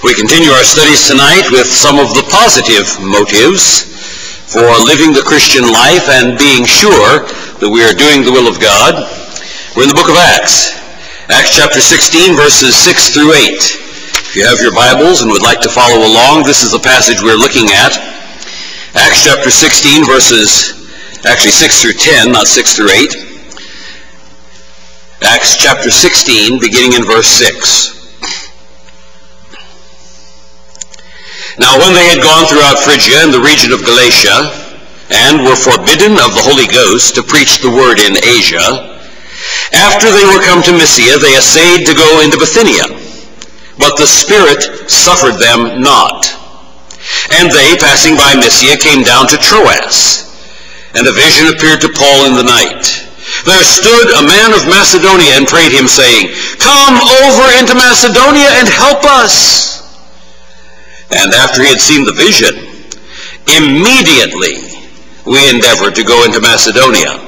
We continue our studies tonight with some of the positive motives for living the Christian life and being sure that we are doing the will of God. We're in the book of Acts. Acts chapter 16 verses 6 through 8. If you have your Bibles and would like to follow along, this is the passage we're looking at. Acts chapter 16 verses, actually 6 through 10, not 6 through 8. Acts chapter 16, beginning in verse 6. Now when they had gone throughout Phrygia and the region of Galatia, and were forbidden of the Holy Ghost to preach the word in Asia, after they were come to Mysia, they essayed to go into Bithynia, but the Spirit suffered them not. And they, passing by Mysia, came down to Troas, and a vision appeared to Paul in the night. There stood a man of Macedonia and prayed him, saying, Come over into Macedonia and help us. And after he had seen the vision, immediately we endeavored to go into Macedonia,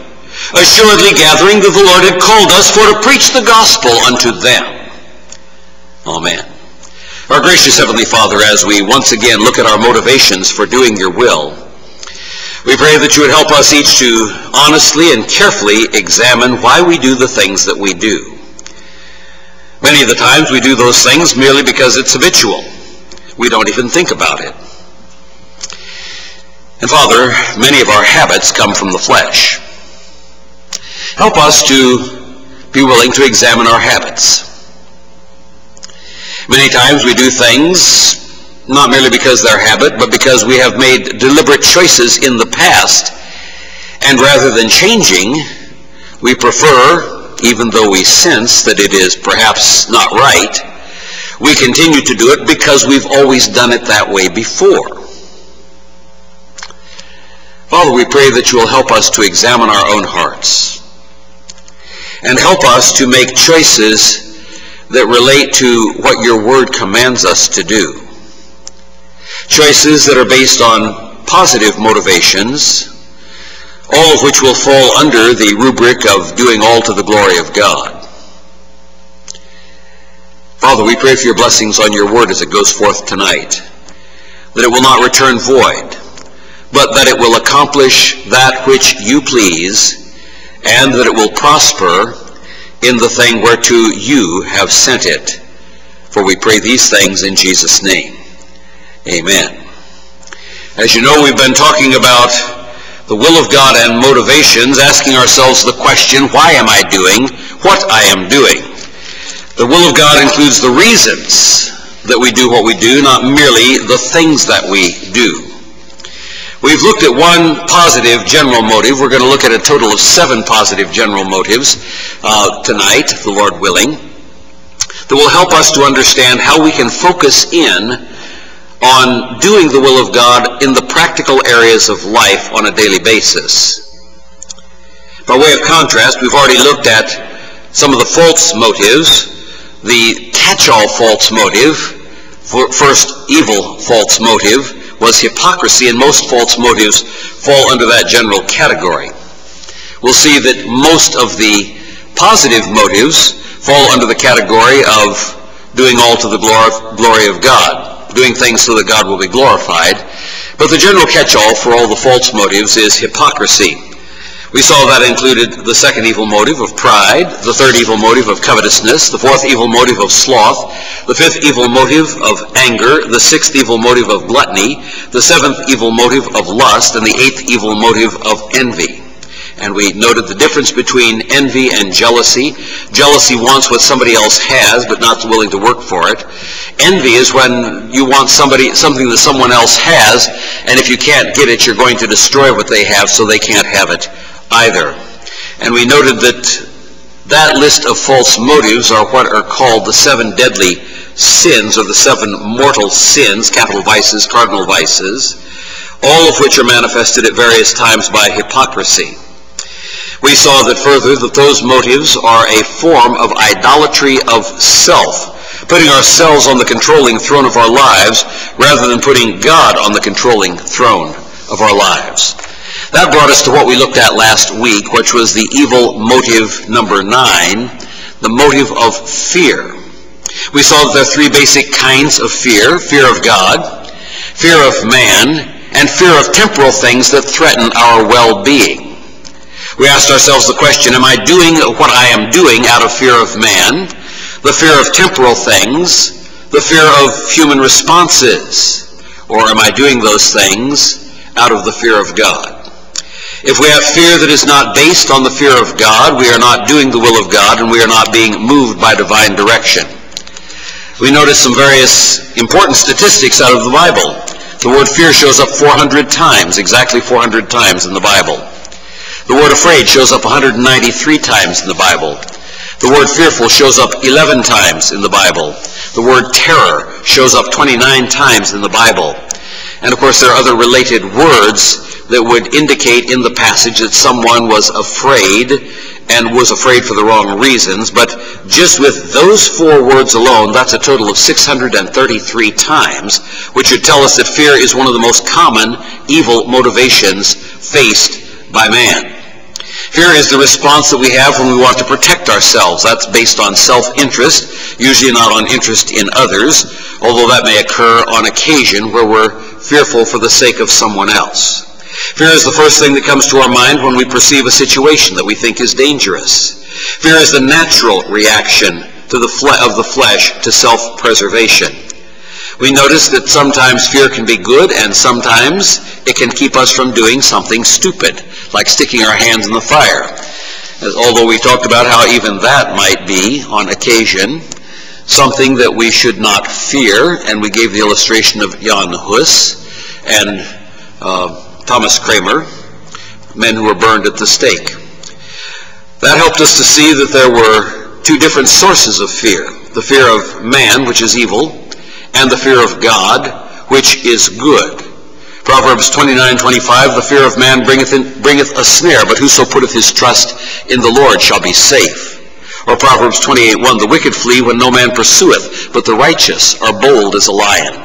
assuredly gathering that the Lord had called us for to preach the gospel unto them. Amen. Our gracious Heavenly Father, as we once again look at our motivations for doing your will, we pray that you would help us each to honestly and carefully examine why we do the things that we do. Many of the times we do those things merely because it's habitual. We don't even think about it. And Father, many of our habits come from the flesh. Help us to be willing to examine our habits. Many times we do things not merely because they're habit, but because we have made deliberate choices in the past, and rather than changing, we prefer, even though we sense that it is perhaps not right, we continue to do it because we've always done it that way before. Father, we pray that you will help us to examine our own hearts and help us to make choices that relate to what your word commands us to do. Choices that are based on positive motivations, all of which will fall under the rubric of doing all to the glory of God. Father, we pray for your blessings on your word as it goes forth tonight, that it will not return void, but that it will accomplish that which you please, and that it will prosper in the thing whereto you have sent it. For we pray these things in Jesus' name. Amen. As you know, we've been talking about the will of God and motivations, asking ourselves the question, why am I doing what I am doing? The will of God includes the reasons that we do what we do, not merely the things that we do. We've looked at one positive general motive. We're going to look at a total of seven positive general motives uh, tonight, the Lord willing, that will help us to understand how we can focus in on doing the will of God in the practical areas of life on a daily basis. By way of contrast, we've already looked at some of the false motives the catch-all false motive, first evil false motive, was hypocrisy, and most false motives fall under that general category. We'll see that most of the positive motives fall under the category of doing all to the glory of God, doing things so that God will be glorified. But the general catch-all for all the false motives is hypocrisy. We saw that included the second evil motive of pride, the third evil motive of covetousness, the fourth evil motive of sloth, the fifth evil motive of anger, the sixth evil motive of gluttony, the seventh evil motive of lust, and the eighth evil motive of envy. And we noted the difference between envy and jealousy. Jealousy wants what somebody else has, but not willing to work for it. Envy is when you want somebody something that someone else has, and if you can't get it, you're going to destroy what they have so they can't have it either. And we noted that that list of false motives are what are called the seven deadly sins, or the seven mortal sins, capital vices, cardinal vices, all of which are manifested at various times by hypocrisy. We saw that further that those motives are a form of idolatry of self, putting ourselves on the controlling throne of our lives rather than putting God on the controlling throne of our lives. That brought us to what we looked at last week, which was the evil motive number nine, the motive of fear. We saw that there are three basic kinds of fear. Fear of God, fear of man, and fear of temporal things that threaten our well-being. We asked ourselves the question, am I doing what I am doing out of fear of man, the fear of temporal things, the fear of human responses, or am I doing those things out of the fear of God? If we have fear that is not based on the fear of God, we are not doing the will of God and we are not being moved by divine direction. We notice some various important statistics out of the Bible. The word fear shows up 400 times, exactly 400 times in the Bible. The word afraid shows up 193 times in the Bible. The word fearful shows up 11 times in the Bible. The word terror shows up 29 times in the Bible. And of course, there are other related words that would indicate in the passage that someone was afraid and was afraid for the wrong reasons. But just with those four words alone, that's a total of 633 times, which should tell us that fear is one of the most common evil motivations faced by man. Fear is the response that we have when we want to protect ourselves. That's based on self-interest, usually not on interest in others, although that may occur on occasion where we're fearful for the sake of someone else. Fear is the first thing that comes to our mind when we perceive a situation that we think is dangerous. Fear is the natural reaction to the of the flesh to self-preservation. We notice that sometimes fear can be good and sometimes it can keep us from doing something stupid, like sticking our hands in the fire. Although we talked about how even that might be, on occasion, something that we should not fear, and we gave the illustration of Jan Hus and uh, Thomas Cranmer, men who were burned at the stake. That helped us to see that there were two different sources of fear. The fear of man, which is evil, and the fear of God, which is good. Proverbs 29:25, the fear of man bringeth, in, bringeth a snare, but whoso putteth his trust in the Lord shall be safe. Or Proverbs 28:1, the wicked flee when no man pursueth, but the righteous are bold as a lion.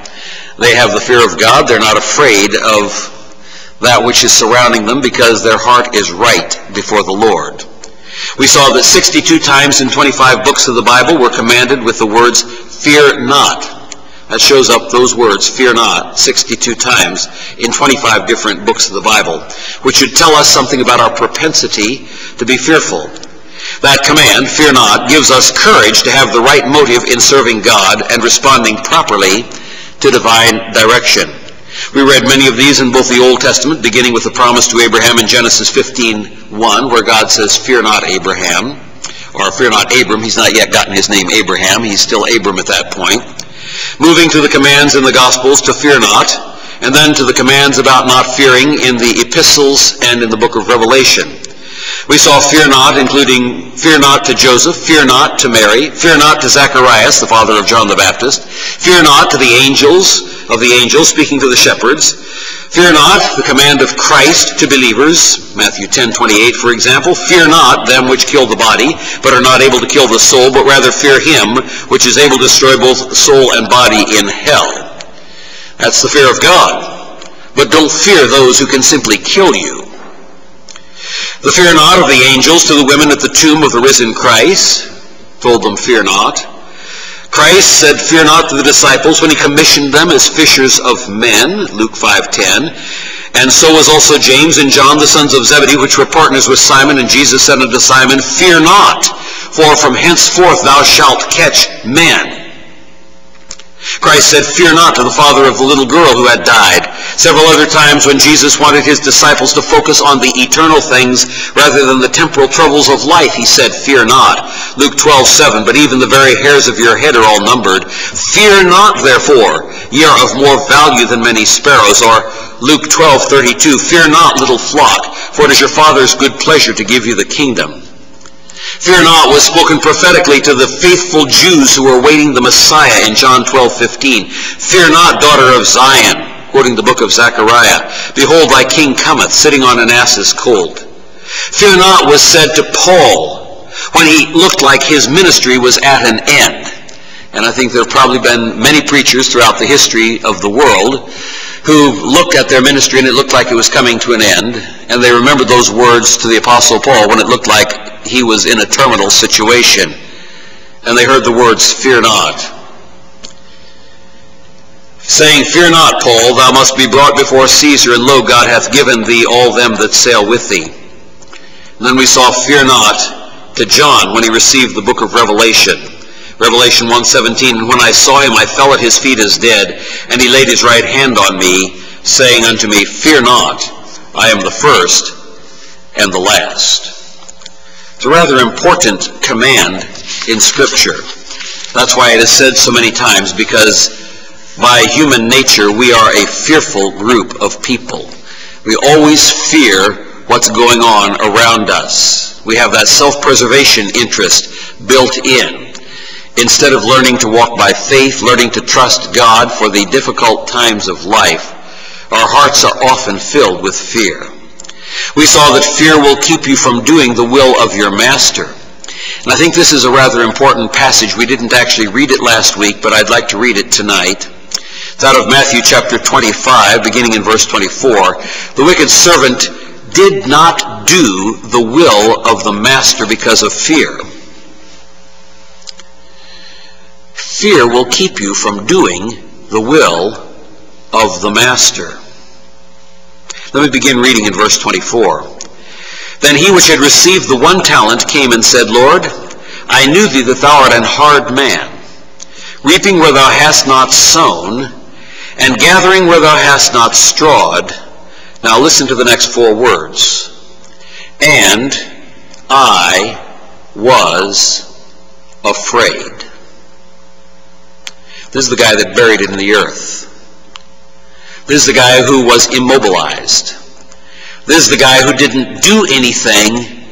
They have the fear of God. They're not afraid of that which is surrounding them because their heart is right before the Lord. We saw that 62 times in 25 books of the Bible were commanded with the words, fear not. That shows up those words, fear not, 62 times in 25 different books of the Bible, which should tell us something about our propensity to be fearful. That command, fear not, gives us courage to have the right motive in serving God and responding properly to divine direction. We read many of these in both the Old Testament, beginning with the promise to Abraham in Genesis 15:1, where God says, Fear not, Abraham. Or fear not, Abram. He's not yet gotten his name Abraham. He's still Abram at that point. Moving to the commands in the Gospels to fear not, and then to the commands about not fearing in the epistles and in the book of Revelation. We saw fear not, including fear not to Joseph, fear not to Mary, fear not to Zacharias, the father of John the Baptist, fear not to the angels of the angels speaking to the shepherds, fear not the command of Christ to believers, Matthew 10, 28, for example, fear not them which kill the body, but are not able to kill the soul, but rather fear him which is able to destroy both soul and body in hell. That's the fear of God. But don't fear those who can simply kill you. The fear not of the angels to the women at the tomb of the risen Christ told them, fear not. Christ said, fear not to the disciples when he commissioned them as fishers of men, Luke 5.10. And so was also James and John, the sons of Zebedee, which were partners with Simon. And Jesus said unto Simon, Fear not, for from henceforth thou shalt catch men. Christ said, Fear not to the father of the little girl who had died. Several other times when Jesus wanted his disciples to focus on the eternal things rather than the temporal troubles of life, he said, Fear not. Luke 12, 7, But even the very hairs of your head are all numbered. Fear not, therefore, ye are of more value than many sparrows. Or Luke 12, 32, Fear not, little flock, for it is your Father's good pleasure to give you the kingdom. Fear not was spoken prophetically to the faithful Jews who were awaiting the Messiah in John 12, 15. Fear not, daughter of Zion, quoting the book of Zechariah. Behold, thy king cometh, sitting on an ass's colt. Fear not was said to Paul when he looked like his ministry was at an end. And I think there have probably been many preachers throughout the history of the world who looked at their ministry and it looked like it was coming to an end. And they remembered those words to the Apostle Paul when it looked like he was in a terminal situation. and they heard the words, Fear not. Saying, Fear not, Paul, thou must be brought before Caesar, and lo, God hath given thee all them that sail with thee. And then we saw, Fear not, to John when he received the book of Revelation. Revelation 1.17, And when I saw him, I fell at his feet as dead, and he laid his right hand on me, saying unto me, Fear not, I am the first and the last. It's a rather important command in Scripture. That's why it is said so many times, because by human nature we are a fearful group of people. We always fear what's going on around us. We have that self-preservation interest built in. Instead of learning to walk by faith, learning to trust God for the difficult times of life, our hearts are often filled with fear. We saw that fear will keep you from doing the will of your master. And I think this is a rather important passage. We didn't actually read it last week, but I'd like to read it tonight. It's out of Matthew chapter 25, beginning in verse 24. The wicked servant did not do the will of the master because of fear. Fear will keep you from doing the will of the master. Let me begin reading in verse 24. Then he which had received the one talent came and said, Lord, I knew thee that thou art an hard man, reaping where thou hast not sown, and gathering where thou hast not strawed. Now listen to the next four words. And I was afraid. This is the guy that buried it in the earth. This is the guy who was immobilized. This is the guy who didn't do anything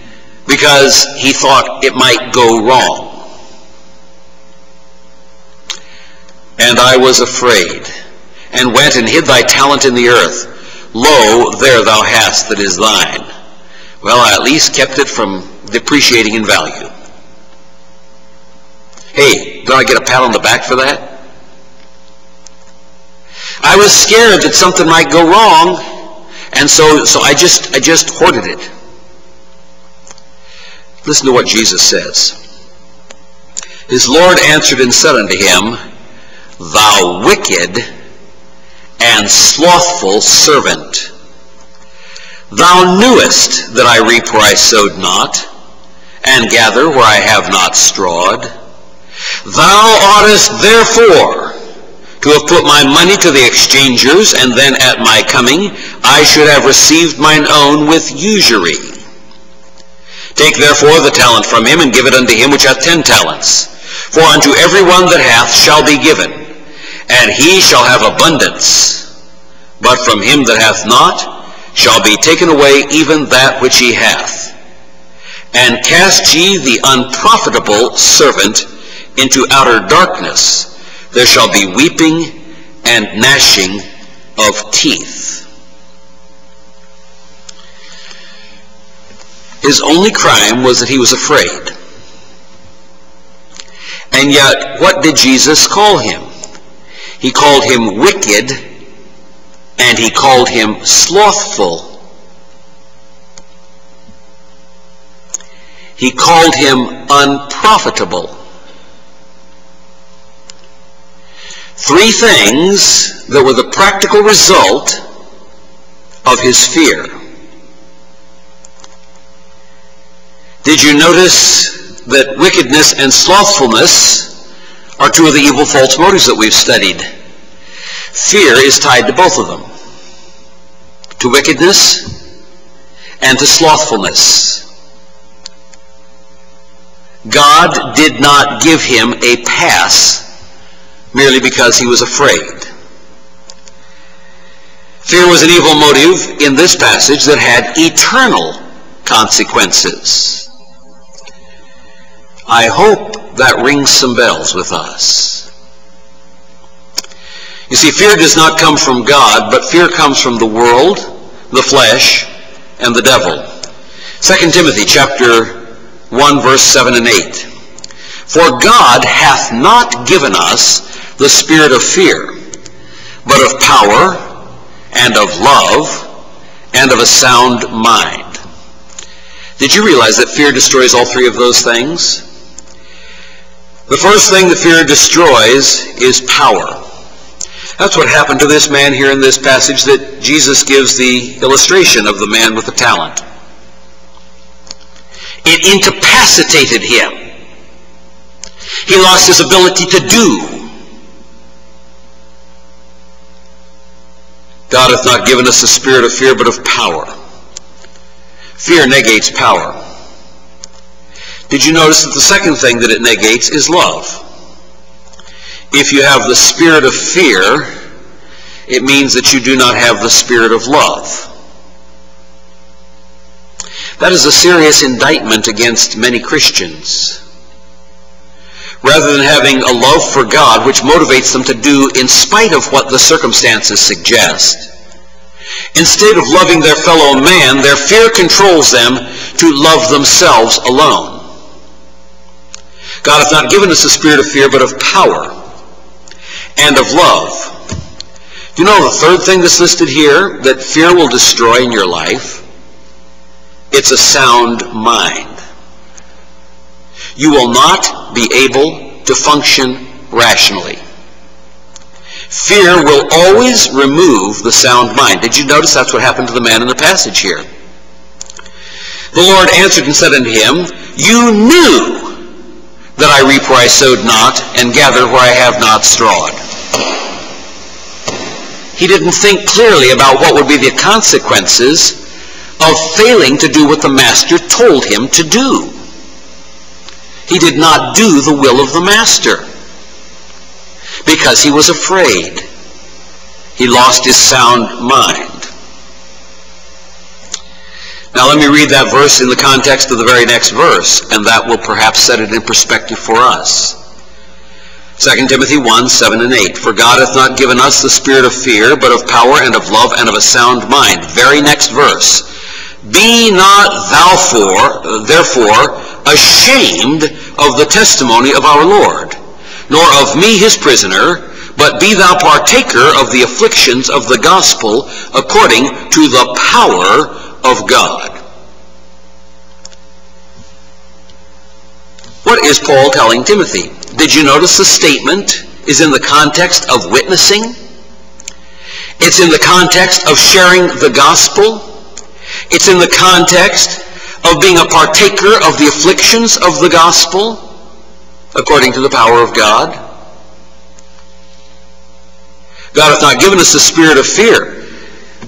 because he thought it might go wrong. And I was afraid, and went and hid thy talent in the earth. Lo, there thou hast that is thine. Well, I at least kept it from depreciating in value. Hey, do I get a pat on the back for that? I was scared that something might go wrong, and so, so I just I just hoarded it. Listen to what Jesus says. His Lord answered and said unto him, Thou wicked and slothful servant, thou knewest that I reap where I sowed not, and gather where I have not strawed. Thou oughtest therefore to have put my money to the exchangers, and then at my coming I should have received mine own with usury. Take therefore the talent from him, and give it unto him which hath ten talents. For unto every one that hath shall be given, and he shall have abundance. But from him that hath not shall be taken away even that which he hath. And cast ye the unprofitable servant into outer darkness there shall be weeping and gnashing of teeth. His only crime was that he was afraid. And yet, what did Jesus call him? He called him wicked and he called him slothful. He called him unprofitable. three things that were the practical result of his fear. Did you notice that wickedness and slothfulness are two of the evil false motives that we've studied? Fear is tied to both of them. To wickedness and to slothfulness. God did not give him a pass merely because he was afraid. Fear was an evil motive in this passage that had eternal consequences. I hope that rings some bells with us. You see, fear does not come from God, but fear comes from the world, the flesh, and the devil. 2 Timothy chapter 1 verse 7 and 8. For God hath not given us the spirit of fear, but of power and of love and of a sound mind. Did you realize that fear destroys all three of those things? The first thing that fear destroys is power. That's what happened to this man here in this passage that Jesus gives the illustration of the man with the talent. It incapacitated him. He lost his ability to do. God hath not given us a spirit of fear, but of power. Fear negates power. Did you notice that the second thing that it negates is love? If you have the spirit of fear, it means that you do not have the spirit of love. That is a serious indictment against many Christians. Rather than having a love for God which motivates them to do in spite of what the circumstances suggest, instead of loving their fellow man, their fear controls them to love themselves alone. God hath not given us a spirit of fear, but of power and of love. You know the third thing that's listed here that fear will destroy in your life? It's a sound mind. You will not be able to function rationally. Fear will always remove the sound mind. Did you notice that's what happened to the man in the passage here? The Lord answered and said unto him, You knew that I reap where I sowed not, and gather where I have not strawed. He didn't think clearly about what would be the consequences of failing to do what the master told him to do. He did not do the will of the master because he was afraid. He lost his sound mind. Now let me read that verse in the context of the very next verse, and that will perhaps set it in perspective for us. 2 Timothy 1, 7 and 8. For God hath not given us the spirit of fear, but of power and of love and of a sound mind. Very next verse. Be not thou for, therefore, ashamed of the testimony of our Lord, nor of me his prisoner, but be thou partaker of the afflictions of the gospel according to the power of God. What is Paul telling Timothy? Did you notice the statement is in the context of witnessing? It's in the context of sharing the gospel. It's in the context of being a partaker of the afflictions of the gospel according to the power of God. God hath not given us a spirit of fear,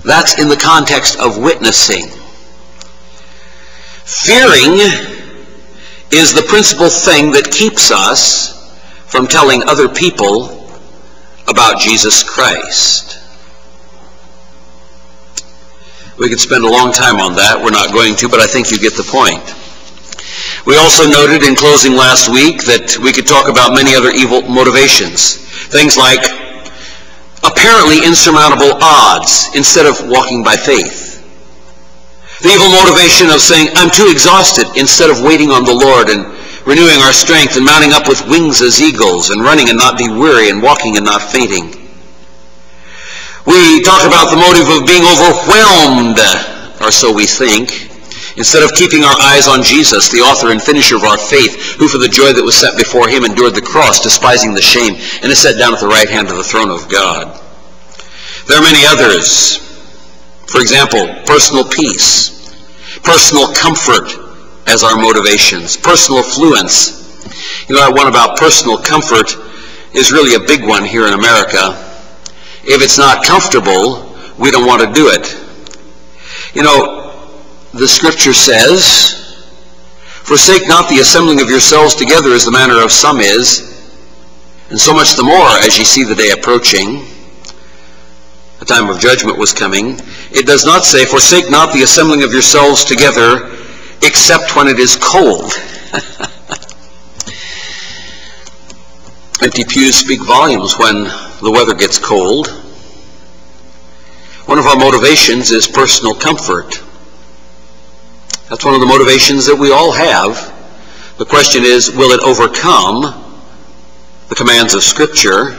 that's in the context of witnessing. Fearing is the principal thing that keeps us from telling other people about Jesus Christ. We could spend a long time on that. We're not going to, but I think you get the point. We also noted in closing last week that we could talk about many other evil motivations. Things like apparently insurmountable odds instead of walking by faith. The evil motivation of saying, I'm too exhausted, instead of waiting on the Lord and renewing our strength and mounting up with wings as eagles and running and not be weary and walking and not fainting. We talk about the motive of being overwhelmed, or so we think, instead of keeping our eyes on Jesus, the author and finisher of our faith, who for the joy that was set before him endured the cross, despising the shame, and is set down at the right hand of the throne of God. There are many others. For example, personal peace, personal comfort as our motivations, personal affluence. You know, that one about personal comfort is really a big one here in America. If it's not comfortable, we don't want to do it. You know, the scripture says, Forsake not the assembling of yourselves together as the manner of some is, and so much the more as ye see the day approaching. The time of judgment was coming. It does not say, Forsake not the assembling of yourselves together, except when it is cold. Empty pews speak volumes when the weather gets cold. One of our motivations is personal comfort. That's one of the motivations that we all have. The question is, will it overcome the commands of Scripture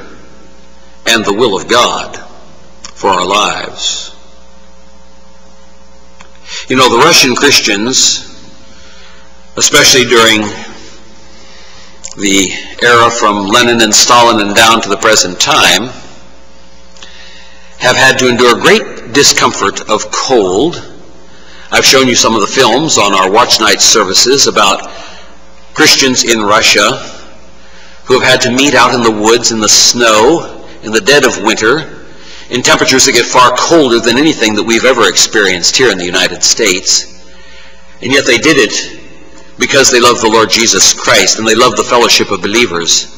and the will of God for our lives? You know, the Russian Christians, especially during the era from Lenin and Stalin and down to the present time, have had to endure great discomfort of cold. I've shown you some of the films on our watch night services about Christians in Russia who have had to meet out in the woods in the snow in the dead of winter in temperatures that get far colder than anything that we've ever experienced here in the United States. And yet they did it because they loved the Lord Jesus Christ and they loved the fellowship of believers.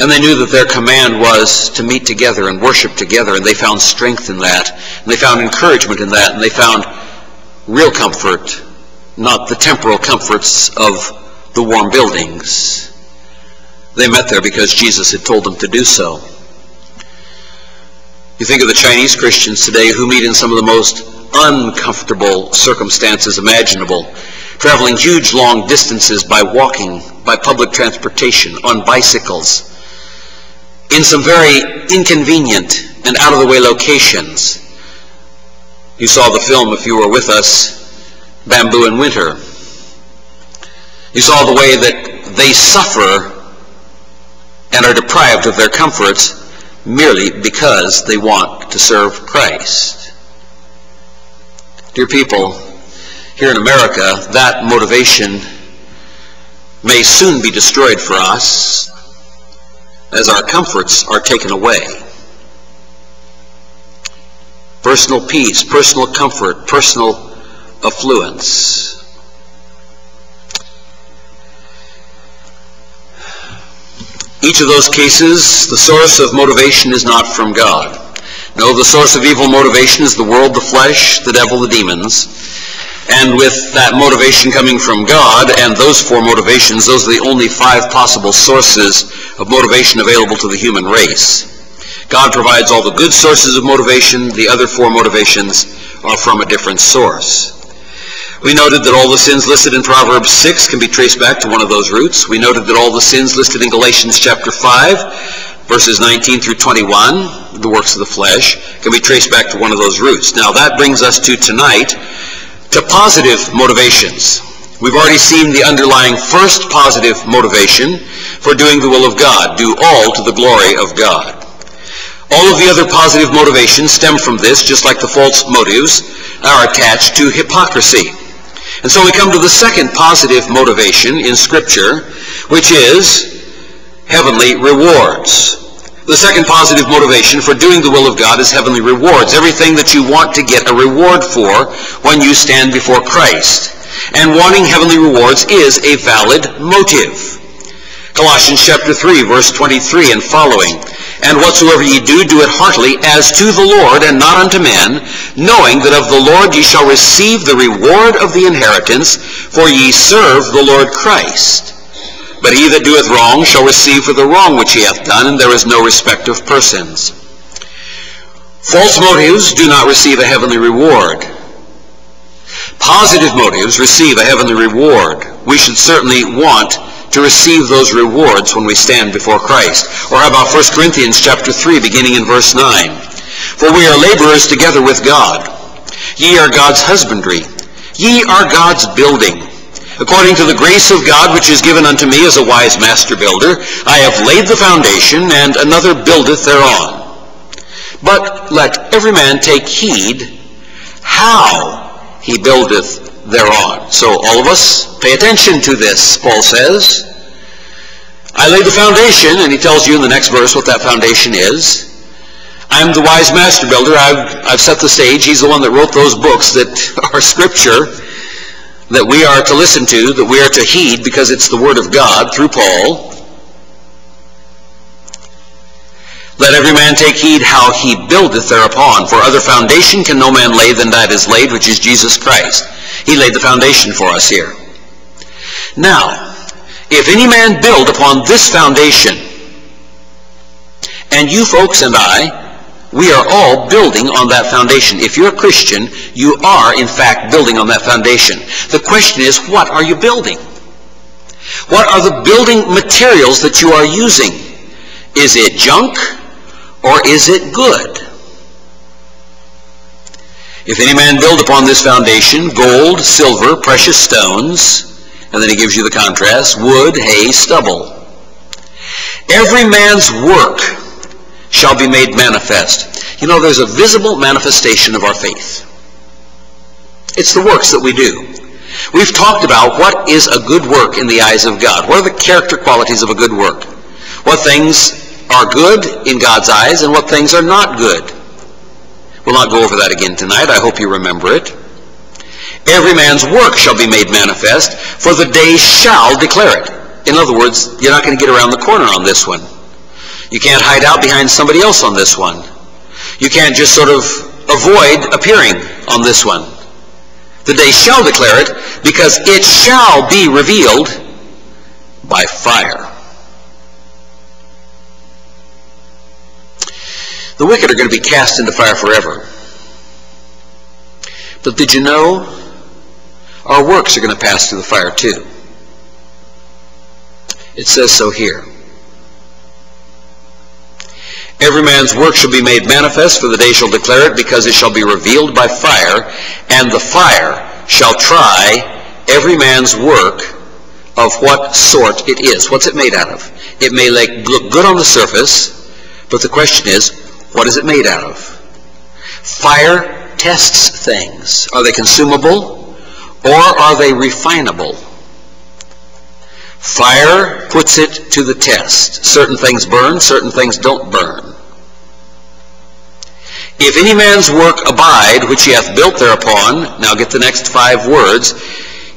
And they knew that their command was to meet together and worship together, and they found strength in that, and they found encouragement in that, and they found real comfort, not the temporal comforts of the warm buildings. They met there because Jesus had told them to do so. You think of the Chinese Christians today who meet in some of the most uncomfortable circumstances imaginable traveling huge long distances by walking, by public transportation, on bicycles, in some very inconvenient and out of the way locations. You saw the film, if you were with us, Bamboo in Winter. You saw the way that they suffer and are deprived of their comforts merely because they want to serve Christ. Dear people, here in America, that motivation may soon be destroyed for us as our comforts are taken away. Personal peace, personal comfort, personal affluence. Each of those cases, the source of motivation is not from God. No, the source of evil motivation is the world, the flesh, the devil, the demons. And with that motivation coming from God and those four motivations, those are the only five possible sources of motivation available to the human race. God provides all the good sources of motivation. The other four motivations are from a different source. We noted that all the sins listed in Proverbs 6 can be traced back to one of those roots. We noted that all the sins listed in Galatians chapter 5, verses 19 through 21, the works of the flesh, can be traced back to one of those roots. Now that brings us to tonight, to positive motivations. We've already seen the underlying first positive motivation for doing the will of God. Do all to the glory of God. All of the other positive motivations stem from this, just like the false motives are attached to hypocrisy. And so we come to the second positive motivation in Scripture, which is heavenly rewards. The second positive motivation for doing the will of God is heavenly rewards. Everything that you want to get a reward for when you stand before Christ. And wanting heavenly rewards is a valid motive. Colossians chapter 3, verse 23 and following. And whatsoever ye do, do it heartily, as to the Lord, and not unto men, knowing that of the Lord ye shall receive the reward of the inheritance, for ye serve the Lord Christ. But he that doeth wrong shall receive for the wrong which he hath done, and there is no respect of persons. False motives do not receive a heavenly reward. Positive motives receive a heavenly reward. We should certainly want to receive those rewards when we stand before Christ. Or how about 1 Corinthians chapter 3, beginning in verse 9? For we are laborers together with God. Ye are God's husbandry. Ye are God's building according to the grace of God which is given unto me as a wise master builder, I have laid the foundation, and another buildeth thereon. But let every man take heed how he buildeth thereon. So all of us pay attention to this, Paul says. I laid the foundation, and he tells you in the next verse what that foundation is. I'm the wise master builder. I've, I've set the stage. He's the one that wrote those books that are scripture that we are to listen to, that we are to heed because it's the Word of God through Paul. Let every man take heed how he buildeth thereupon, for other foundation can no man lay than that is laid, which is Jesus Christ. He laid the foundation for us here. Now, if any man build upon this foundation, and you folks and I we are all building on that foundation. If you're a Christian, you are, in fact, building on that foundation. The question is, what are you building? What are the building materials that you are using? Is it junk or is it good? If any man build upon this foundation gold, silver, precious stones, And then he gives you the contrast, wood, hay, stubble. Every man's work shall be made manifest. You know, there's a visible manifestation of our faith. It's the works that we do. We've talked about what is a good work in the eyes of God. What are the character qualities of a good work? What things are good in God's eyes and what things are not good. We'll not go over that again tonight. I hope you remember it. Every man's work shall be made manifest, for the day shall declare it. In other words, you're not going to get around the corner on this one. You can't hide out behind somebody else on this one. You can't just sort of avoid appearing on this one. The day shall declare it, because it shall be revealed by fire. The wicked are going to be cast into fire forever. But did you know our works are going to pass through the fire too? It says so here. Every man's work shall be made manifest, for the day shall declare it, because it shall be revealed by fire, and the fire shall try every man's work of what sort it is. What's it made out of? It may look good on the surface, but the question is, what is it made out of? Fire tests things. Are they consumable or are they refinable? Fire puts it to the test. Certain things burn, certain things don't burn. If any man's work abide, which he hath built thereupon, now get the next five words,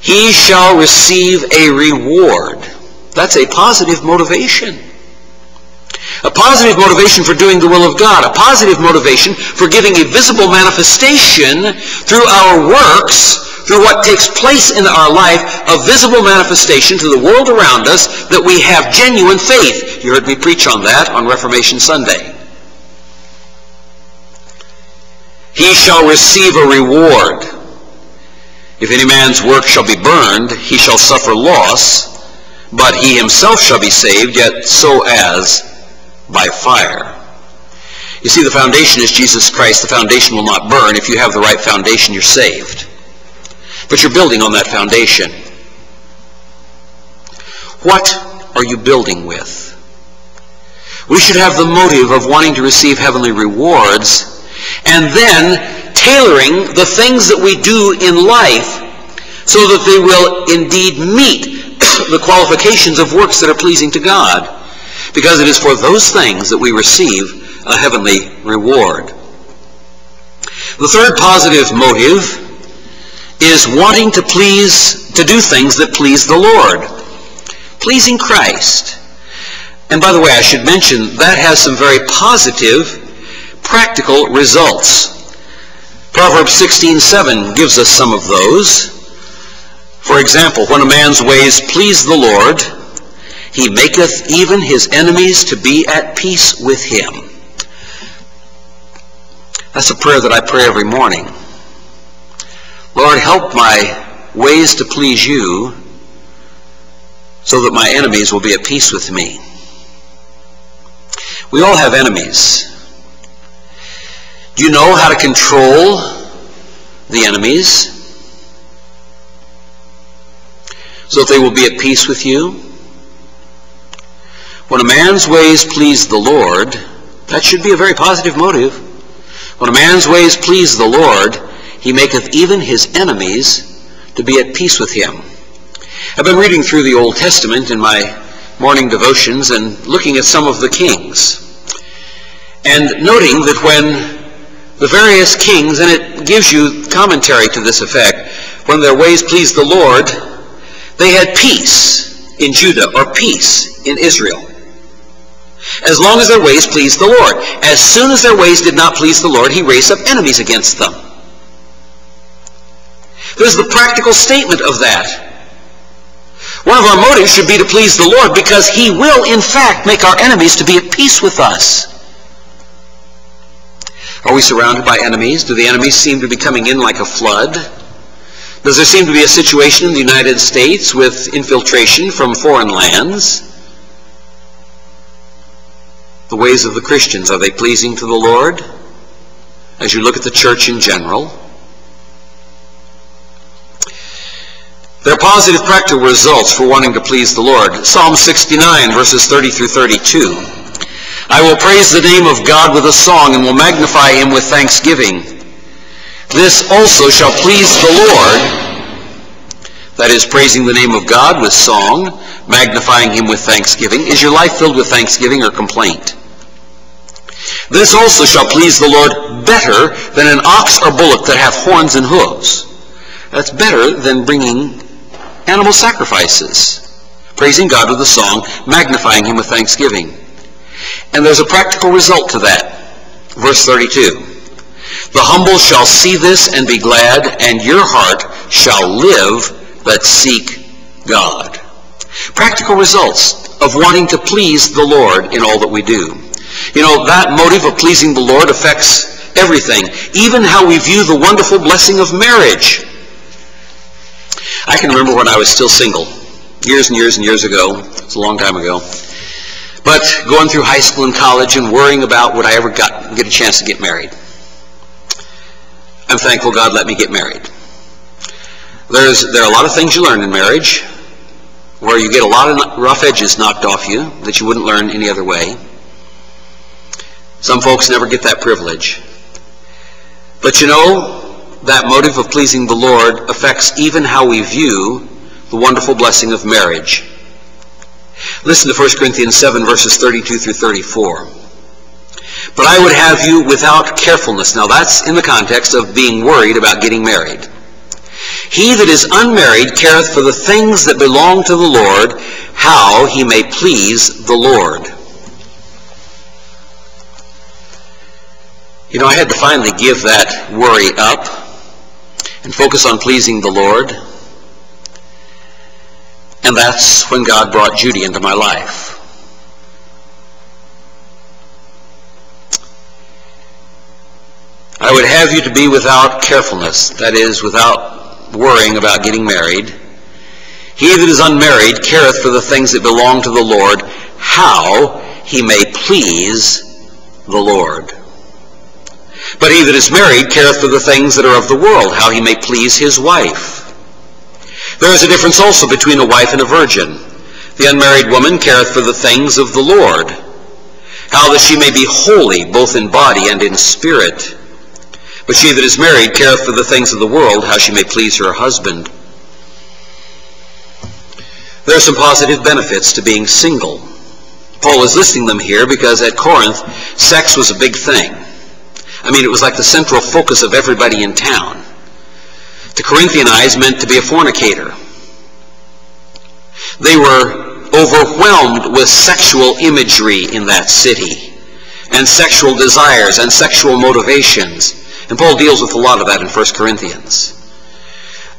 he shall receive a reward. That's a positive motivation. A positive motivation for doing the will of God. A positive motivation for giving a visible manifestation through our works, through what takes place in our life, a visible manifestation to the world around us that we have genuine faith. You heard me preach on that on Reformation Sunday. He shall receive a reward. If any man's work shall be burned, he shall suffer loss, but he himself shall be saved, yet so as by fire. You see, the foundation is Jesus Christ. The foundation will not burn. If you have the right foundation, you're saved. But you're building on that foundation. What are you building with? We should have the motive of wanting to receive heavenly rewards and then tailoring the things that we do in life so that they will indeed meet the qualifications of works that are pleasing to God because it is for those things that we receive a heavenly reward. The third positive motive is wanting to please, to do things that please the Lord. Pleasing Christ. And by the way, I should mention that has some very positive, practical results. Proverbs 16:7 gives us some of those. For example, when a man's ways please the Lord, he maketh even his enemies to be at peace with him. That's a prayer that I pray every morning. Lord, help my ways to please you so that my enemies will be at peace with me. We all have enemies. Do you know how to control the enemies so that they will be at peace with you? When a man's ways please the Lord, that should be a very positive motive. When a man's ways please the Lord, he maketh even his enemies to be at peace with him. I've been reading through the Old Testament in my morning devotions and looking at some of the kings. And noting that when the various kings, and it gives you commentary to this effect, when their ways pleased the Lord, they had peace in Judah or peace in Israel as long as their ways pleased the Lord. As soon as their ways did not please the Lord, he raised up enemies against them. There's the practical statement of that. One of our motives should be to please the Lord because he will, in fact, make our enemies to be at peace with us. Are we surrounded by enemies? Do the enemies seem to be coming in like a flood? Does there seem to be a situation in the United States with infiltration from foreign lands? The ways of the Christians? Are they pleasing to the Lord? As you look at the church in general. There are positive practical results for wanting to please the Lord. Psalm 69, verses 30 through 32. I will praise the name of God with a song and will magnify him with thanksgiving. This also shall please the Lord. That is, praising the name of God with song, magnifying him with thanksgiving. Is your life filled with thanksgiving or complaint? This also shall please the Lord better than an ox or bullock that hath horns and hooves. That's better than bringing animal sacrifices. Praising God with a song, magnifying him with thanksgiving. And there's a practical result to that. Verse 32. The humble shall see this and be glad, and your heart shall live that seek God. Practical results of wanting to please the Lord in all that we do. You know, that motive of pleasing the Lord affects everything, even how we view the wonderful blessing of marriage. I can remember when I was still single, years and years and years ago. It's a long time ago. But going through high school and college and worrying about would I ever got, get a chance to get married. I'm thankful God let me get married. There's, there are a lot of things you learn in marriage where you get a lot of rough edges knocked off you that you wouldn't learn any other way. Some folks never get that privilege. But you know, that motive of pleasing the Lord affects even how we view the wonderful blessing of marriage. Listen to 1 Corinthians 7, verses 32 through 34. But I would have you without carefulness. Now that's in the context of being worried about getting married. He that is unmarried careth for the things that belong to the Lord, how he may please the Lord. You know, I had to finally give that worry up and focus on pleasing the Lord. And that's when God brought Judy into my life. I would have you to be without carefulness, that is, without worrying about getting married. He that is unmarried careth for the things that belong to the Lord, how he may please the Lord. But he that is married careth for the things that are of the world, how he may please his wife. There is a difference also between a wife and a virgin. The unmarried woman careth for the things of the Lord, how that she may be holy both in body and in spirit. But she that is married careth for the things of the world, how she may please her husband. There are some positive benefits to being single. Paul is listing them here because at Corinth, sex was a big thing. I mean, it was like the central focus of everybody in town. To Corinthianize meant to be a fornicator. They were overwhelmed with sexual imagery in that city, and sexual desires and sexual motivations. And Paul deals with a lot of that in 1 Corinthians.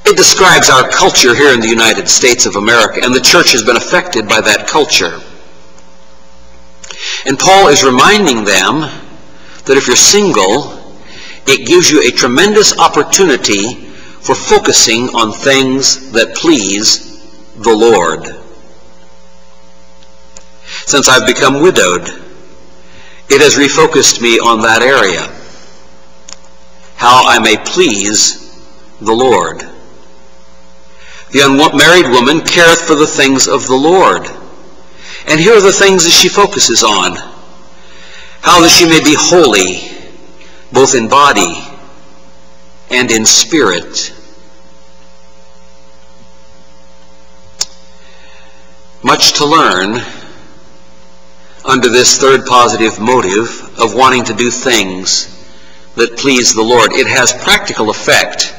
It describes our culture here in the United States of America, and the church has been affected by that culture. And Paul is reminding them that if you're single, it gives you a tremendous opportunity for focusing on things that please the Lord. Since I've become widowed, it has refocused me on that area. How I may please the Lord. The unmarried woman careth for the things of the Lord. And here are the things that she focuses on how that she may be holy, both in body and in spirit. Much to learn under this third positive motive of wanting to do things that please the Lord. It has practical effect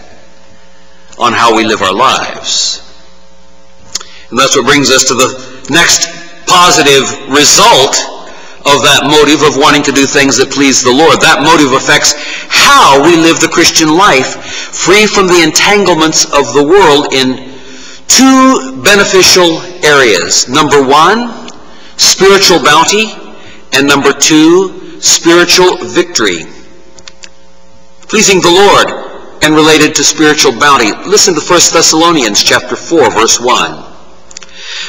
on how we live our lives. And that's what brings us to the next positive result of that motive of wanting to do things that please the Lord. That motive affects how we live the Christian life, free from the entanglements of the world in two beneficial areas. Number one, spiritual bounty, and number two, spiritual victory. Pleasing the Lord and related to spiritual bounty. Listen to 1 Thessalonians chapter 4, verse 1.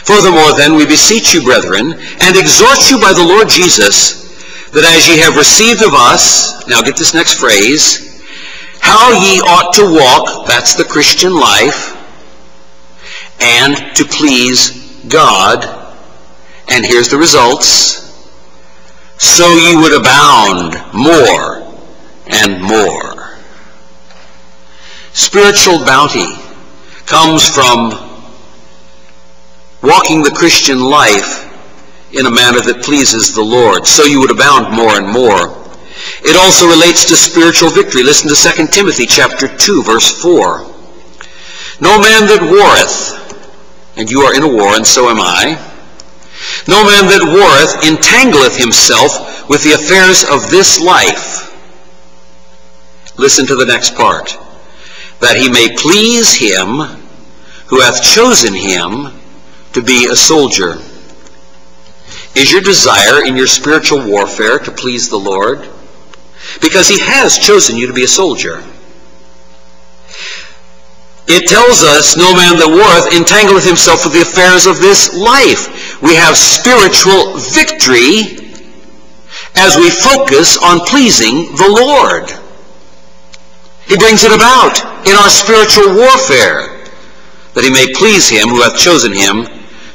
Furthermore, then, we beseech you, brethren, and exhort you by the Lord Jesus, that as ye have received of us, now get this next phrase, how ye ought to walk, that's the Christian life, and to please God. And here's the results. So you would abound more and more. Spiritual bounty comes from walking the Christian life in a manner that pleases the Lord. So you would abound more and more. It also relates to spiritual victory. Listen to 2 Timothy chapter 2, verse 4. No man that warreth, and you are in a war, and so am I, no man that warreth entangleth himself with the affairs of this life. Listen to the next part. That he may please him who hath chosen him to be a soldier. Is your desire in your spiritual warfare to please the Lord? Because he has chosen you to be a soldier. It tells us, no man that warreth entangleth himself with the affairs of this life. We have spiritual victory as we focus on pleasing the Lord. He brings it about in our spiritual warfare, that he may please him who hath chosen him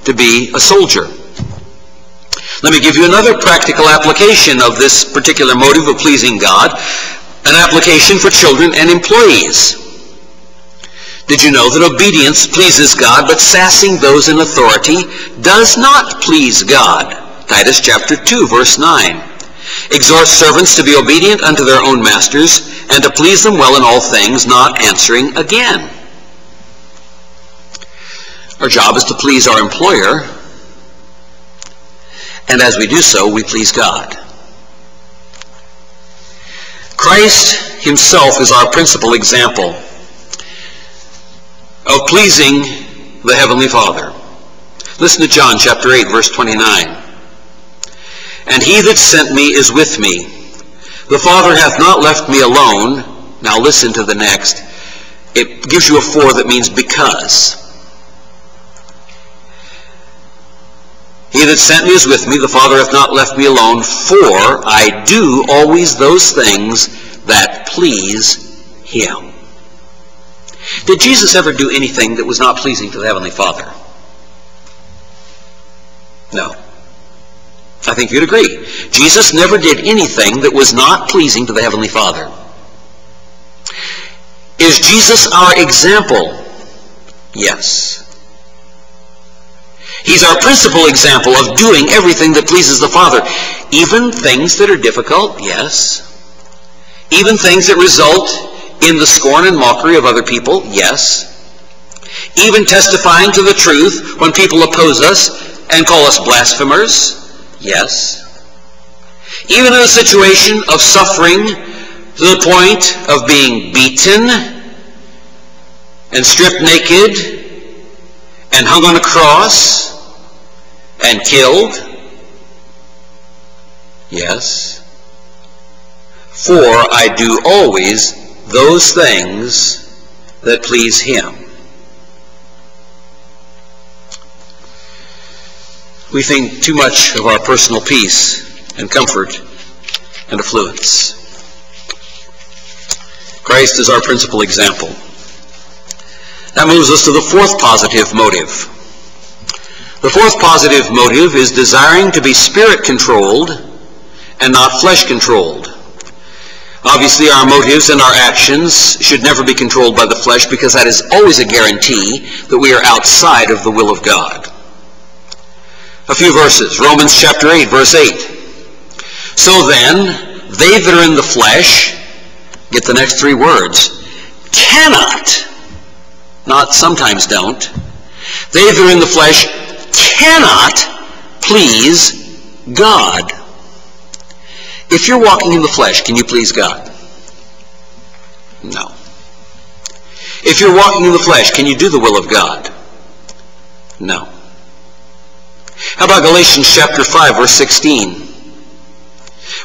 to be a soldier. Let me give you another practical application of this particular motive of pleasing God, an application for children and employees. Did you know that obedience pleases God, but sassing those in authority does not please God? Titus chapter 2, verse 9. Exhort servants to be obedient unto their own masters, and to please them well in all things, not answering again. Our job is to please our employer, and as we do so, we please God. Christ himself is our principal example of pleasing the Heavenly Father. Listen to John chapter 8, verse 29. And he that sent me is with me. The Father hath not left me alone. Now listen to the next. It gives you a for that means because. He that sent me is with me. The Father hath not left me alone, for I do always those things that please him. Did Jesus ever do anything that was not pleasing to the Heavenly Father? No. I think you'd agree. Jesus never did anything that was not pleasing to the Heavenly Father. Is Jesus our example? Yes. He's our principal example of doing everything that pleases the Father. Even things that are difficult, yes. Even things that result in the scorn and mockery of other people? Yes. Even testifying to the truth when people oppose us and call us blasphemers? Yes. Even in a situation of suffering to the point of being beaten and stripped naked and hung on a cross and killed? Yes. For I do always those things that please him. We think too much of our personal peace and comfort and affluence. Christ is our principal example. That moves us to the fourth positive motive. The fourth positive motive is desiring to be spirit controlled and not flesh controlled. Obviously, our motives and our actions should never be controlled by the flesh because that is always a guarantee that we are outside of the will of God. A few verses. Romans chapter 8, verse 8. So then, they that are in the flesh, get the next three words, cannot, not sometimes don't, they that are in the flesh cannot please God. If you're walking in the flesh, can you please God? No. If you're walking in the flesh, can you do the will of God? No. How about Galatians chapter 5, verse 16?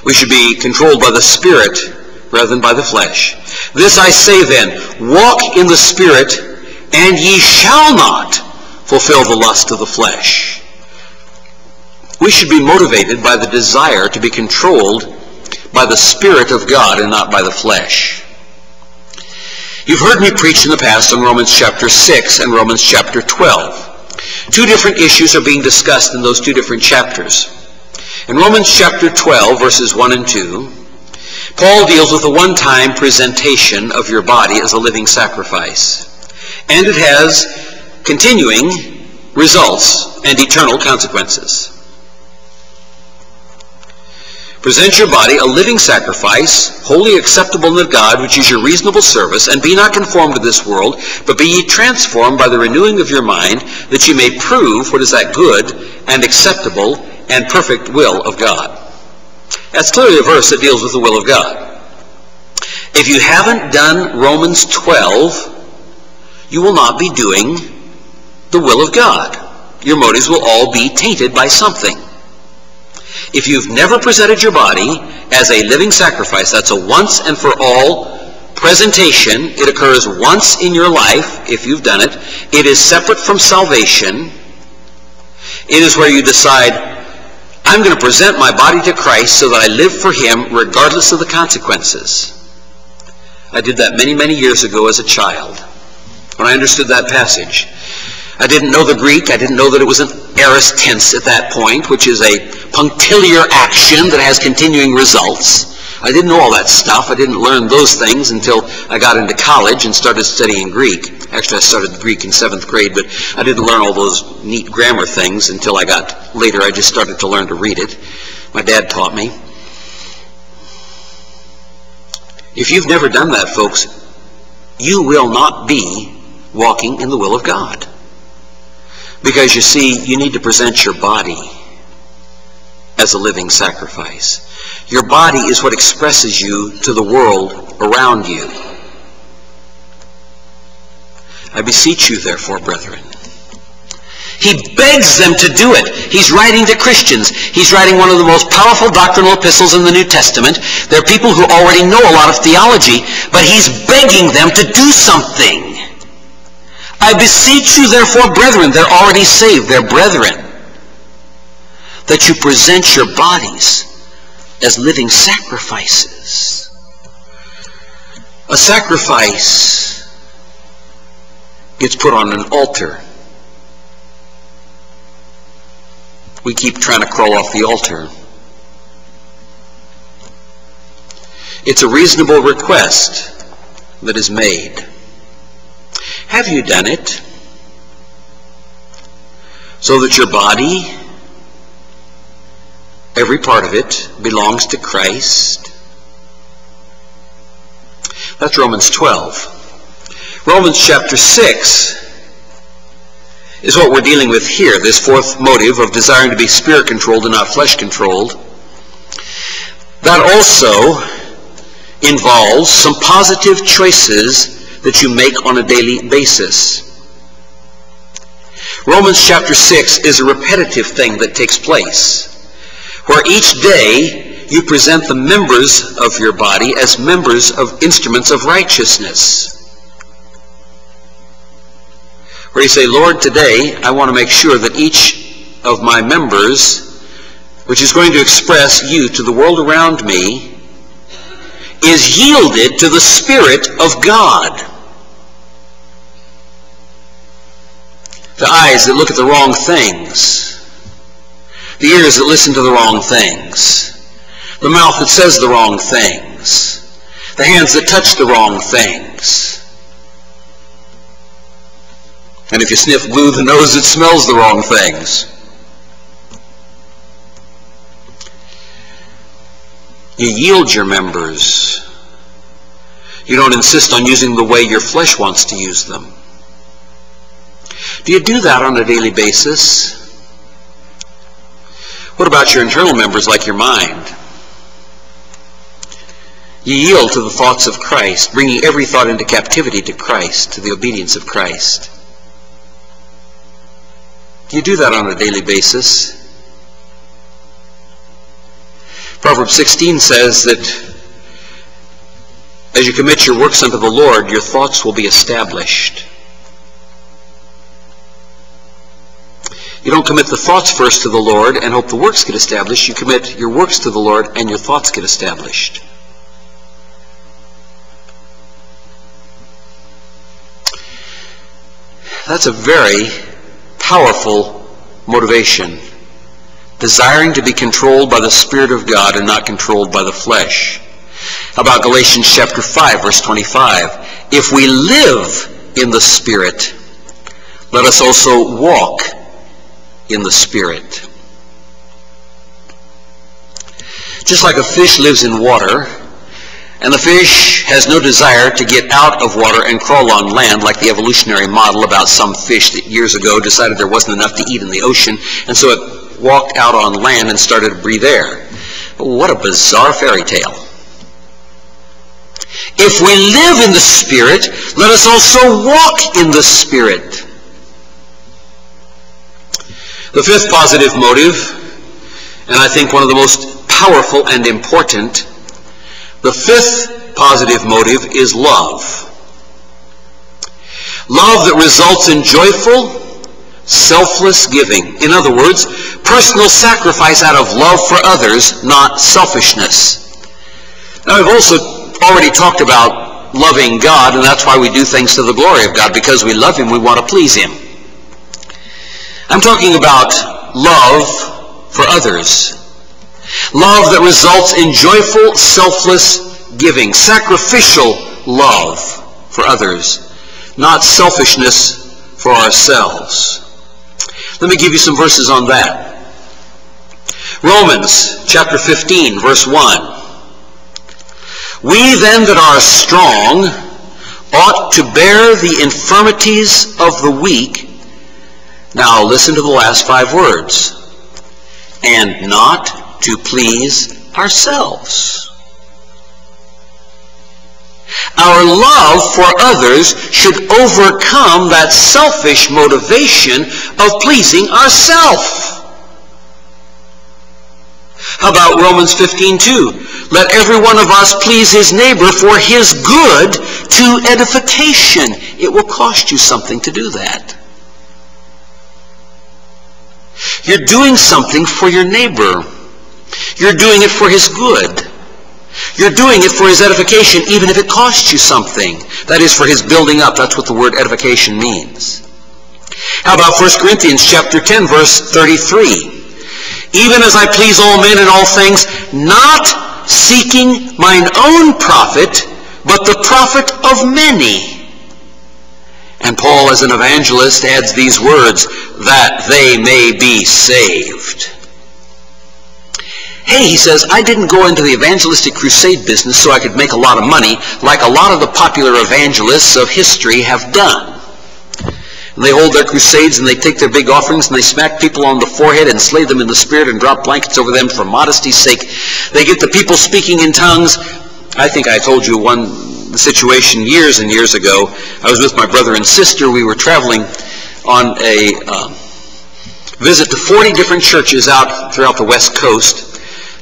We should be controlled by the Spirit rather than by the flesh. This I say then, walk in the Spirit, and ye shall not fulfill the lust of the flesh. We should be motivated by the desire to be controlled by the Spirit of God and not by the flesh. You've heard me preach in the past on Romans chapter 6 and Romans chapter 12. Two different issues are being discussed in those two different chapters. In Romans chapter 12, verses 1 and 2, Paul deals with the one-time presentation of your body as a living sacrifice. And it has continuing results and eternal consequences. Present your body a living sacrifice, wholly acceptable unto God, which is your reasonable service, and be not conformed to this world, but be ye transformed by the renewing of your mind, that ye may prove what is that good and acceptable and perfect will of God. That's clearly a verse that deals with the will of God. If you haven't done Romans 12, you will not be doing the will of God. Your motives will all be tainted by something. If you've never presented your body as a living sacrifice, that's a once and for all presentation. It occurs once in your life, if you've done it. It is separate from salvation. It is where you decide, I'm going to present my body to Christ so that I live for Him regardless of the consequences. I did that many, many years ago as a child when I understood that passage. I didn't know the Greek. I didn't know that it was an aorist tense at that point, which is a punctiliar action that has continuing results. I didn't know all that stuff. I didn't learn those things until I got into college and started studying Greek. Actually, I started Greek in seventh grade, but I didn't learn all those neat grammar things until I got later. I just started to learn to read it. My dad taught me. If you've never done that, folks, you will not be walking in the will of God. Because you see, you need to present your body as a living sacrifice. Your body is what expresses you to the world around you. I beseech you, therefore, brethren. He begs them to do it. He's writing to Christians. He's writing one of the most powerful doctrinal epistles in the New Testament. There are people who already know a lot of theology, but he's begging them to do something. I beseech you, therefore, brethren, they're already saved, they're brethren, that you present your bodies as living sacrifices. A sacrifice gets put on an altar. We keep trying to crawl off the altar. It's a reasonable request that is made. Have you done it? So that your body, every part of it, belongs to Christ? That's Romans 12. Romans chapter 6 is what we're dealing with here, this fourth motive of desiring to be spirit controlled and not flesh controlled. That also involves some positive choices that you make on a daily basis. Romans chapter 6 is a repetitive thing that takes place, where each day you present the members of your body as members of instruments of righteousness. Where you say, Lord, today I want to make sure that each of my members, which is going to express you to the world around me, is yielded to the Spirit of God. The eyes that look at the wrong things, the ears that listen to the wrong things, the mouth that says the wrong things, the hands that touch the wrong things. And if you sniff glue, the nose that smells the wrong things. You yield your members. You don't insist on using the way your flesh wants to use them. Do you do that on a daily basis? What about your internal members like your mind? You yield to the thoughts of Christ, bringing every thought into captivity to Christ, to the obedience of Christ. Do you do that on a daily basis? Proverbs 16 says that as you commit your works unto the Lord, your thoughts will be established. You don't commit the thoughts first to the Lord and hope the works get established. You commit your works to the Lord and your thoughts get established. That's a very powerful motivation. Desiring to be controlled by the Spirit of God and not controlled by the flesh. About Galatians chapter 5, verse 25? If we live in the Spirit, let us also walk in the Spirit. Just like a fish lives in water, and the fish has no desire to get out of water and crawl on land like the evolutionary model about some fish that years ago decided there wasn't enough to eat in the ocean, and so it walked out on land and started to breathe air. What a bizarre fairy tale. If we live in the Spirit, let us also walk in the Spirit. The fifth positive motive, and I think one of the most powerful and important, the fifth positive motive is love. Love that results in joyful, selfless giving. In other words, personal sacrifice out of love for others, not selfishness. Now, I've also already talked about loving God, and that's why we do things to the glory of God. Because we love Him, we want to please Him. I'm talking about love for others. Love that results in joyful, selfless giving, sacrificial love for others, not selfishness for ourselves. Let me give you some verses on that. Romans chapter 15, verse 1. We then that are strong ought to bear the infirmities of the weak. Now listen to the last five words. And not to please ourselves. Our love for others should overcome that selfish motivation of pleasing ourselves. How about Romans 15:2? Let every one of us please his neighbor for his good to edification. It will cost you something to do that. You're doing something for your neighbor. You're doing it for his good. You're doing it for his edification, even if it costs you something. That is for his building up. That's what the word edification means. How about 1 Corinthians chapter 10, verse 33? Even as I please all men in all things, not seeking mine own profit, but the profit of many. And Paul, as an evangelist, adds these words, that they may be saved. Hey, he says, I didn't go into the evangelistic crusade business so I could make a lot of money like a lot of the popular evangelists of history have done. And they hold their crusades and they take their big offerings and they smack people on the forehead and slay them in the spirit and drop blankets over them for modesty's sake. They get the people speaking in tongues. I think I told you one situation years and years ago. I was with my brother and sister. We were traveling on a um, visit to 40 different churches out throughout the West Coast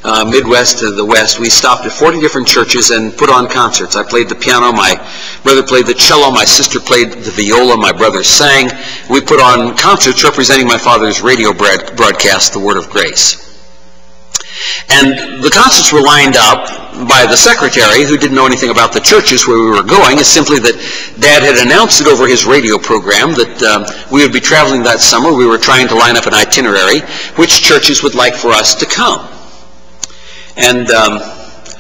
uh, Midwest to the West, we stopped at 40 different churches and put on concerts. I played the piano, my brother played the cello, my sister played the viola, my brother sang. We put on concerts representing my father's radio broadcast, The Word of Grace. And the concerts were lined up by the secretary, who didn't know anything about the churches where we were going. It's simply that Dad had announced it over his radio program that um, we would be traveling that summer. We were trying to line up an itinerary, which churches would like for us to come. And um,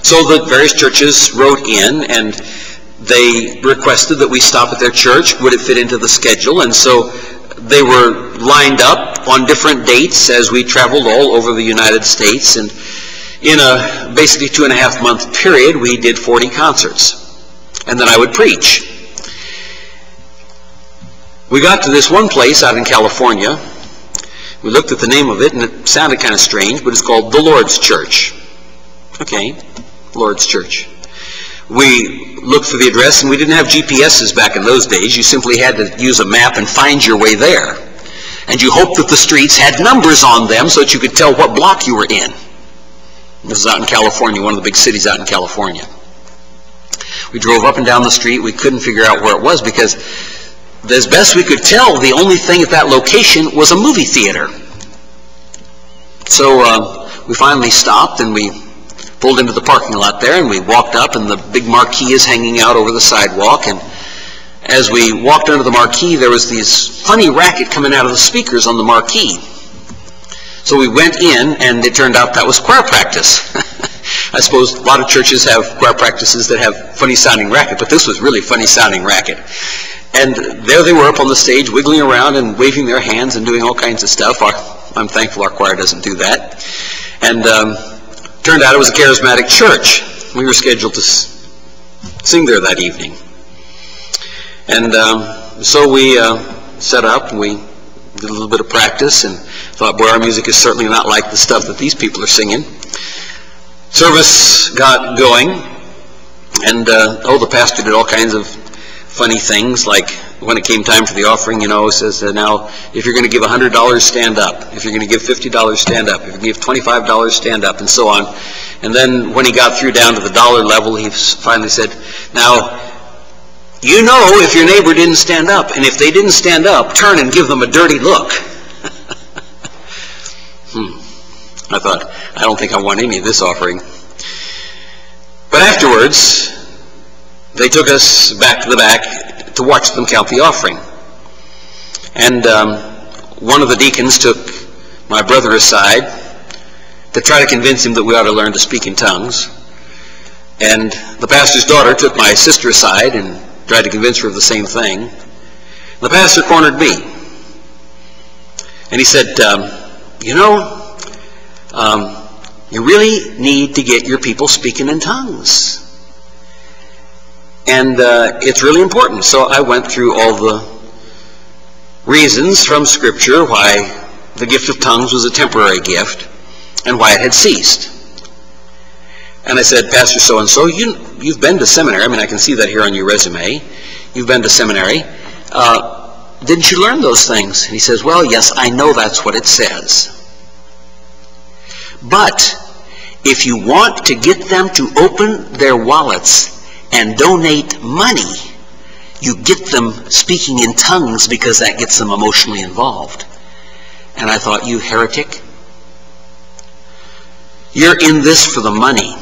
so the various churches wrote in and they requested that we stop at their church. Would it fit into the schedule? And so they were lined up on different dates as we traveled all over the United States. And in a basically two and a half month period, we did 40 concerts. And then I would preach. We got to this one place out in California. We looked at the name of it, and it sounded kind of strange, but it's called the Lord's Church. Okay, Lord's Church. We looked for the address, and we didn't have GPSs back in those days. You simply had to use a map and find your way there. And you hoped that the streets had numbers on them so that you could tell what block you were in. This is out in California, one of the big cities out in California. We drove up and down the street. We couldn't figure out where it was because, as best we could tell, the only thing at that location was a movie theater. So uh, we finally stopped and we pulled into the parking lot there, and we walked up, and the big marquee is hanging out over the sidewalk, and as we walked under the marquee, there was this funny racket coming out of the speakers on the marquee. So we went in, and it turned out that was choir practice. I suppose a lot of churches have choir practices that have funny sounding racket, but this was really funny sounding racket. And there they were up on the stage, wiggling around and waving their hands and doing all kinds of stuff. Our, I'm thankful our choir doesn't do that. And um, turned out it was a charismatic church. We were scheduled to sing there that evening. And um, so we uh, set up, and we did a little bit of practice, and thought, boy, our music is certainly not like the stuff that these people are singing. Service got going, and uh, oh, the pastor did all kinds of funny things, like when it came time for the offering, you know, says, uh, now, if you're going to give $100, stand up. If you're going to give $50, stand up. If to give $25, stand up, and so on. And then when he got through down to the dollar level, he finally said, now, you know if your neighbor didn't stand up, and if they didn't stand up, turn and give them a dirty look. hmm. I thought, I don't think I want any of this offering. But afterwards, they took us back to the back to watch them count the offering. And um, one of the deacons took my brother aside to try to convince him that we ought to learn to speak in tongues. And the pastor's daughter took my sister aside and tried to convince her of the same thing. The pastor cornered me. And he said, um, You know, um, you really need to get your people speaking in tongues. And uh, it's really important. So I went through all the reasons from Scripture why the gift of tongues was a temporary gift and why it had ceased. And I said, Pastor so and so, you, you've been to seminary. I mean, I can see that here on your resume. You've been to seminary. Uh, didn't you learn those things? And he says, Well, yes, I know that's what it says. But if you want to get them to open their wallets and donate money, you get them speaking in tongues because that gets them emotionally involved. And I thought, you heretic, you're in this for the money.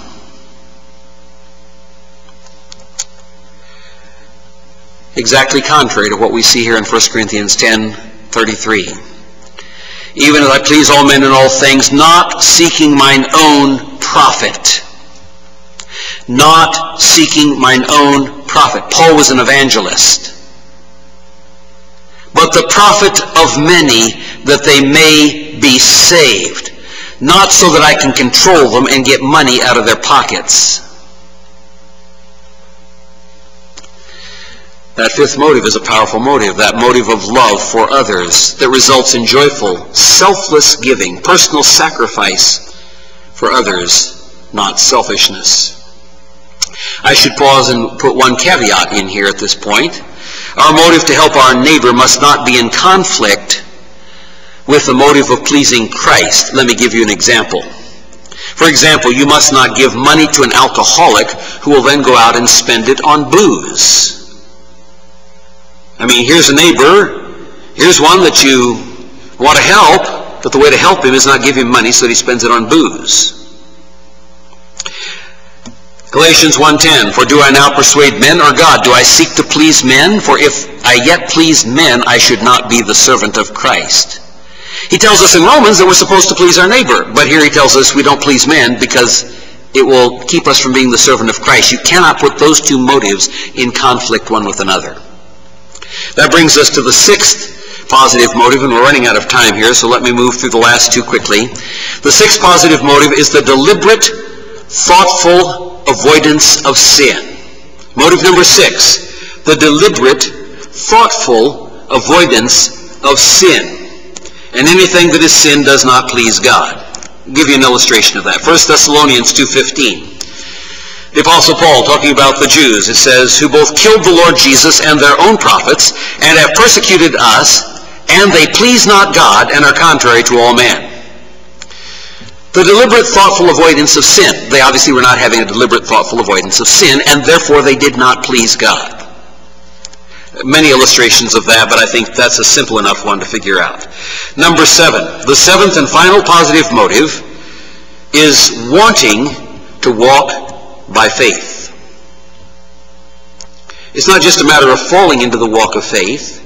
Exactly contrary to what we see here in 1 Corinthians 10 33. Even as I please all men in all things, not seeking mine own profit not seeking mine own profit. Paul was an evangelist. But the profit of many that they may be saved. Not so that I can control them and get money out of their pockets. That fifth motive is a powerful motive, that motive of love for others that results in joyful, selfless giving, personal sacrifice for others, not selfishness. I should pause and put one caveat in here at this point. Our motive to help our neighbor must not be in conflict with the motive of pleasing Christ. Let me give you an example. For example, you must not give money to an alcoholic who will then go out and spend it on booze. I mean, here's a neighbor, here's one that you want to help, but the way to help him is not give him money so that he spends it on booze. Galatians 1.10, For do I now persuade men or God? Do I seek to please men? For if I yet please men, I should not be the servant of Christ. He tells us in Romans that we're supposed to please our neighbor, but here he tells us we don't please men because it will keep us from being the servant of Christ. You cannot put those two motives in conflict one with another. That brings us to the sixth positive motive, and we're running out of time here, so let me move through the last two quickly. The sixth positive motive is the deliberate, thoughtful avoidance of sin. Motive number six, the deliberate, thoughtful avoidance of sin. And anything that is sin does not please God. I'll give you an illustration of that. 1 Thessalonians 2.15. The Apostle Paul, talking about the Jews, it says, who both killed the Lord Jesus and their own prophets, and have persecuted us, and they please not God, and are contrary to all men. The deliberate, thoughtful avoidance of sin. They obviously were not having a deliberate, thoughtful avoidance of sin, and therefore they did not please God. Many illustrations of that, but I think that's a simple enough one to figure out. Number seven, the seventh and final positive motive is wanting to walk by faith. It's not just a matter of falling into the walk of faith.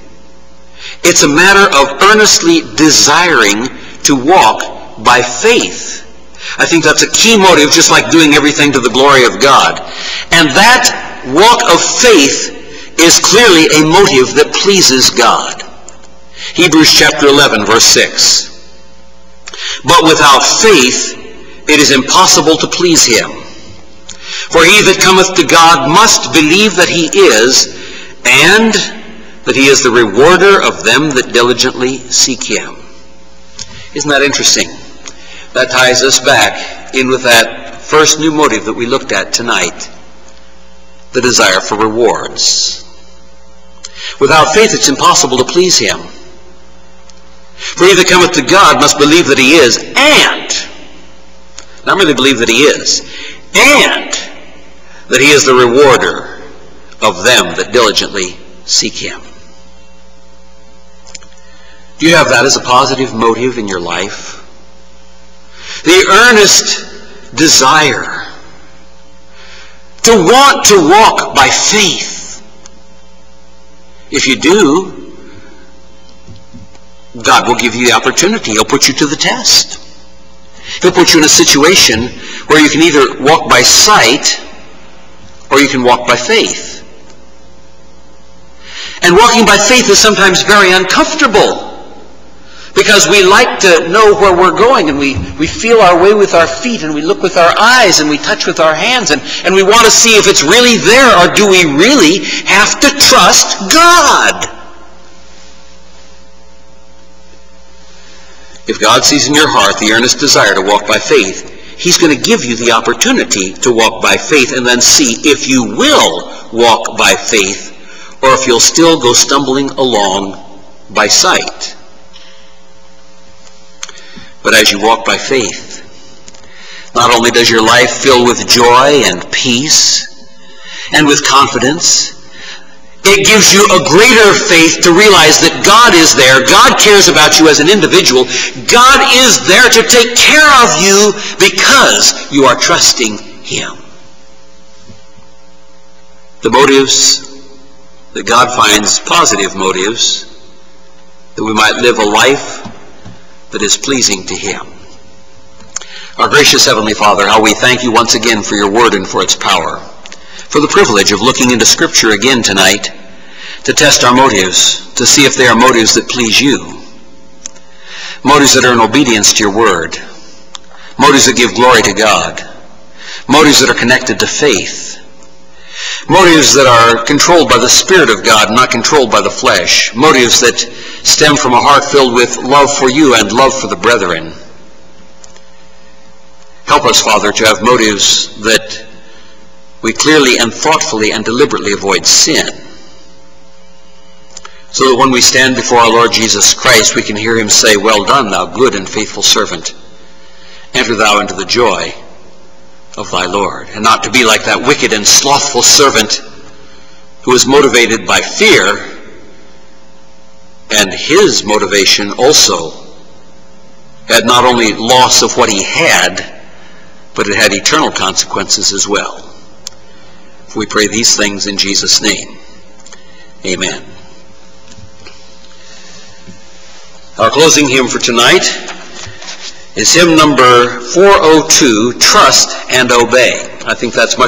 It's a matter of earnestly desiring to walk by faith. I think that's a key motive, just like doing everything to the glory of God. And that walk of faith is clearly a motive that pleases God. Hebrews chapter 11, verse 6. But without faith, it is impossible to please him. For he that cometh to God must believe that he is, and that he is the rewarder of them that diligently seek him. Isn't that interesting? That ties us back in with that first new motive that we looked at tonight, the desire for rewards. Without faith, it's impossible to please him. For he that cometh to God must believe that he is, and, not merely believe that he is, and that he is the rewarder of them that diligently seek him. Do you have that as a positive motive in your life? The earnest desire to want to walk by faith. If you do, God will give you the opportunity. He'll put you to the test. He'll put you in a situation where you can either walk by sight or you can walk by faith. And walking by faith is sometimes very uncomfortable because we like to know where we're going and we, we feel our way with our feet and we look with our eyes and we touch with our hands and, and we want to see if it's really there or do we really have to trust God? If God sees in your heart the earnest desire to walk by faith, He's going to give you the opportunity to walk by faith and then see if you will walk by faith or if you'll still go stumbling along by sight. But as you walk by faith, not only does your life fill with joy and peace and with confidence, it gives you a greater faith to realize that God is there. God cares about you as an individual. God is there to take care of you because you are trusting Him. The motives that God finds positive motives that we might live a life that is pleasing to Him. Our gracious Heavenly Father, how we thank you once again for your word and for its power for the privilege of looking into Scripture again tonight to test our motives, to see if they are motives that please you, motives that are in obedience to your word, motives that give glory to God, motives that are connected to faith, motives that are controlled by the Spirit of God, not controlled by the flesh, motives that stem from a heart filled with love for you and love for the brethren. Help us, Father, to have motives that we clearly and thoughtfully and deliberately avoid sin. So that when we stand before our Lord Jesus Christ, we can hear him say, Well done, thou good and faithful servant. Enter thou into the joy of thy Lord. And not to be like that wicked and slothful servant who is motivated by fear, and his motivation also had not only loss of what he had, but it had eternal consequences as well. We pray these things in Jesus' name. Amen. Our closing hymn for tonight is hymn number 402, Trust and Obey. I think that's much